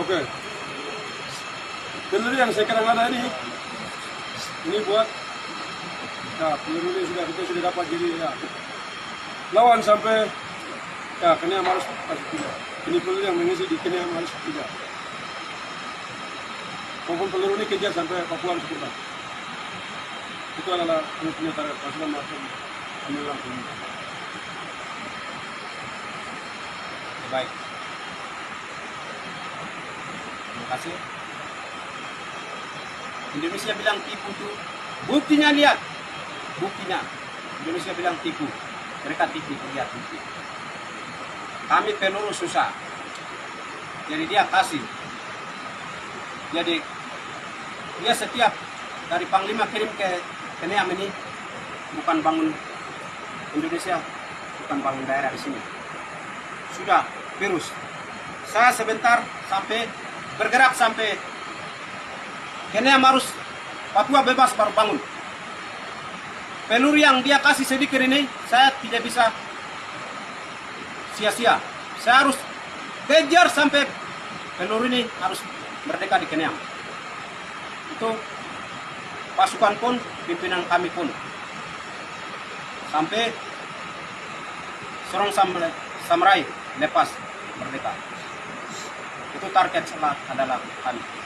Oke. Peluru yang sekarang ada ini, ini buat, ya peluru ini sudah kita sudah dapat jadi ya. Lawan sampai, ya kena harus kasih tiga. Ini peluru yang mengisi di kena harus tiga. Maupun peluru ini kejar sampai Papua harus. Itu adalah punya target pasukan maupun ambil Baik. Terima kasih. Indonesia bilang tipu tuh. Buktinya lihat. Buktinya. Indonesia bilang tipu. Mereka tipu, lihat bukti. Kami peluru susah. Jadi dia kasih. Jadi dia setiap dari Panglima kirim ke Keneam ini bukan bangun Indonesia, bukan bangun daerah di sini. Sudah virus. Saya sebentar sampai bergerak sampai Keneam harus Papua bebas baru bangun. Peluru yang dia kasih sedikit ini saya tidak bisa sia-sia. Saya harus kejar sampai peluru ini harus merdeka di Keneam. Itu pasukan pun, pimpinan kami pun. Sampai Samurai, Samurai lepas merdeka. Itu target salah adalah kami.